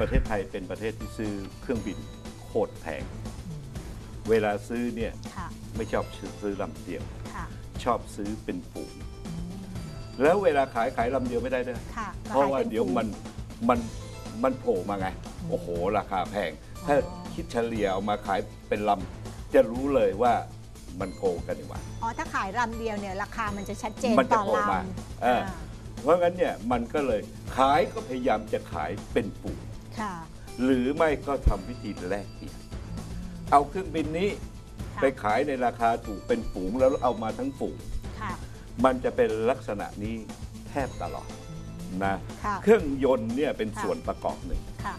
ประเทศไทยเป็นประเทศที่ซื้อเครื่องบินโคตรแพง เวลาซื้อเนี่ยค่ะไม่ชอบซื้อลำเดียว ค่ะชอบซื้อเป็นฝูงแล้วเวลาขายขายลำเดียวไม่ได้ด้วยค่ะเพราะว่าขป็เดี๋ยวถุงมันมันมันโผล่มาไง โอ้โห ราคาแพง ถ้าอ๋อคิดเฉลี่ยเอามาขายเป็นลำจะรู้เลยว่ามันโกงกันดีกว่าอ๋อ ถ้าขายลำเดียวเนี่ยราคามันจะชัดเจนมันจะต่อโผล่ลมาำเอออ่าเพราะงั้นเนี่ยมันก็เลยขายก็พยายามจะขายเป็นฝูงค่ะ หรือไม่ก็ทำวิธีแลกเปลี่ยนเอาเครื่องบินนี้ค่ะไปขายในราคาถูกเป็นฝูงแล้วเอามาทั้งฝูงค่ะมันจะเป็นลักษณะนี้แทบตลอดนะค่ะเครื่องยนต์เนี่ยเป็นค่ะส่วนประกอบหนึ่งค่ะ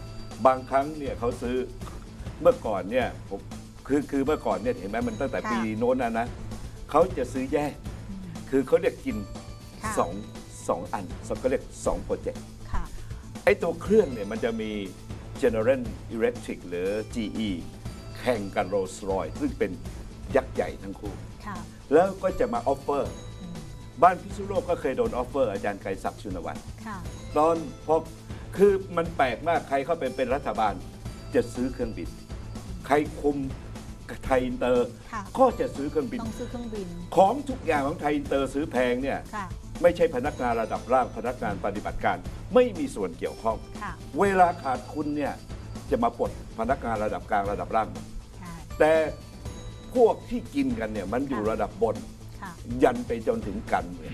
บางครั้งเนี่ยเขาซื้อเมื่อก่อนเนี่ยผมคือคือเมื่อก่อนเนี่ยเห็นไหมมันตั้งแต่ค่ะปีโน้นนะนะเขาจะซื้อแยก คือเขาเรียกกินค่ะสองสองอันเขาเรียกสองโปรเจกต์ค่ะไอ้ตัวเครื่องเนี่ยมันจะมี General Electric หรือ GE แข่งกัน Rolls-Royce ซึ่งเป็นยักษ์ใหญ่ทั้งคู่ ค่ะ แล้วก็จะมา offer อืมบ้านพิษณุโลกก็เคยโดน offer อาจารย์ไกรศักดิ์ชุณหะวัณค่ะ ตอนพอคือมันแปลกมากใครเข้าไปเป็นรัฐบาลจะซื้อเครื่องบิน ใครคุมไทยอินเตอร์ ค่ะ ก็จะซื้อเครื่องบิน ต้องซื้อเครื่องบิน ของทุกอย่างของไทยอินเตอร์ซื้อแพงเนี่ย ค่ะ ไม่ใช่พนักงานระดับล่างพนักงานปฏิบัติการ ไม่มีส่วนเกี่ยวข้อง ค่ะเวลาขาดทุนเนี่ยจะมาปลดพนักงานระดับกลางระดับล่างหมดใช่แต่พวกที่กินกันเนี่ยมันอยู่ระดับบน ค่ะ ยันไปจนถึงการเมือง